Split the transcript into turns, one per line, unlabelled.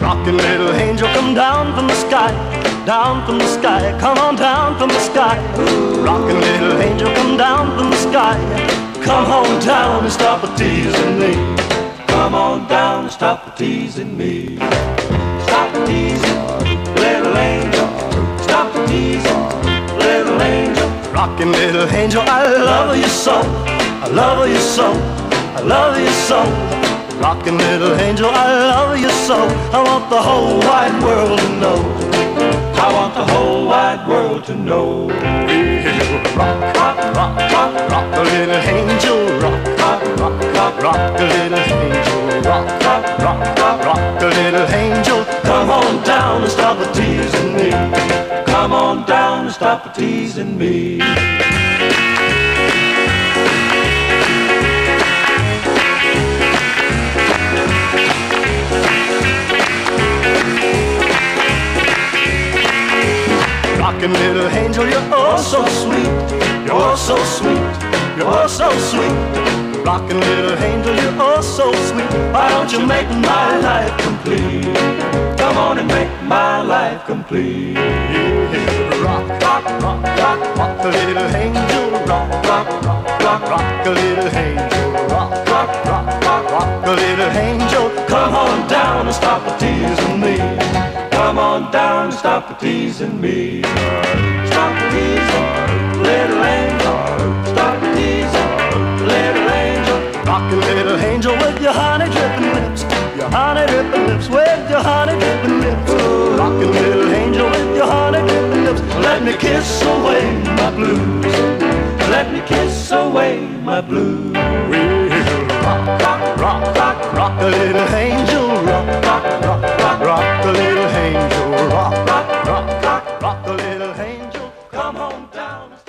Rockin' little angel, come down from the sky, down from the sky, come on down from the sky. Rockin' little angel, come down from the sky, come on down and stop a teasing me. Come on down and stop a teasing me. Stop a teasing, little angel, stop a teasing, little angel. Rockin' little angel, I love you so, I love you so, I love you so. Rockin' little angel, I love you so. I want the whole wide world to know. I want the whole wide world to know. Rock, rock, rock, rock, rock, a little angel. Rock, rock, rock, rock, rock, little angel. Rock, rock, rock, rock, rock, little angel. Come on down and stop teasing me. Come on down and stop teasing me. Rockin' little angel, you're oh so sweet. You're so sweet. You're so sweet. Rockin' little angel, you're oh so sweet. Why don't you make my life complete? Come on and make my life complete. Yeah. Rock, rock, rock, rock, rock, a little angel. Rock, rock, rock, rock, rock, a little angel. Rock, rock, rock, rock, rock, a little angel. Come on down and stop the tears in me. Come on down stop teasing me. Stop teasing, little angel. Stop teasing, little angel. Rockin' little angel with your honey dripping lips. Your honey dripping lips with your honey dripping lips. Rockin' little angel with your honey dripping lips. Let me kiss away my blues. Let me kiss away my blues. Rock, rock, rock, rock, rock, a little angel. Down.